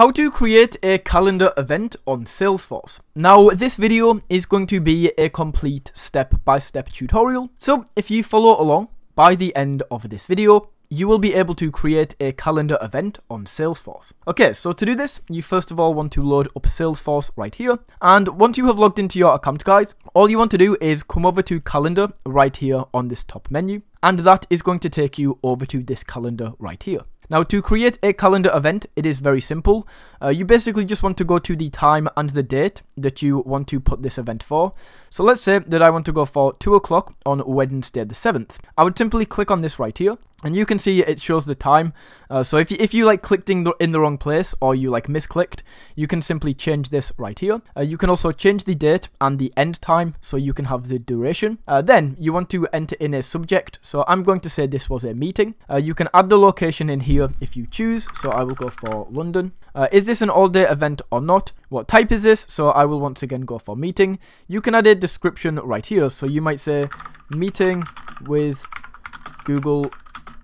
How to create a calendar event on Salesforce. Now this video is going to be a complete step-by-step -step tutorial, so if you follow along, by the end of this video, you will be able to create a calendar event on Salesforce. Okay, so to do this, you first of all want to load up Salesforce right here. And once you have logged into your account, guys, all you want to do is come over to calendar right here on this top menu. And that is going to take you over to this calendar right here. Now to create a calendar event, it is very simple. Uh, you basically just want to go to the time and the date that you want to put this event for. So let's say that I want to go for 2 o'clock on Wednesday the 7th. I would simply click on this right here and you can see it shows the time uh, so if you, if you like clicked in the, in the wrong place or you like misclicked you can simply change this right here uh, you can also change the date and the end time so you can have the duration uh, then you want to enter in a subject so I'm going to say this was a meeting uh, you can add the location in here if you choose so I will go for London uh, is this an all-day event or not? What type is this? So I will once again go for meeting. You can add a description right here. So you might say meeting with Google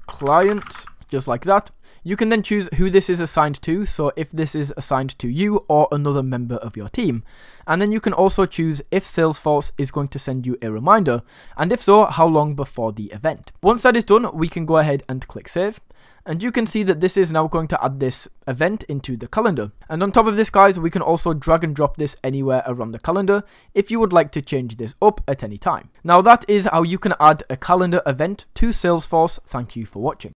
client, just like that. You can then choose who this is assigned to, so if this is assigned to you or another member of your team. And then you can also choose if Salesforce is going to send you a reminder, and if so, how long before the event. Once that is done, we can go ahead and click save. And you can see that this is now going to add this event into the calendar. And on top of this guys, we can also drag and drop this anywhere around the calendar if you would like to change this up at any time. Now that is how you can add a calendar event to Salesforce. Thank you for watching.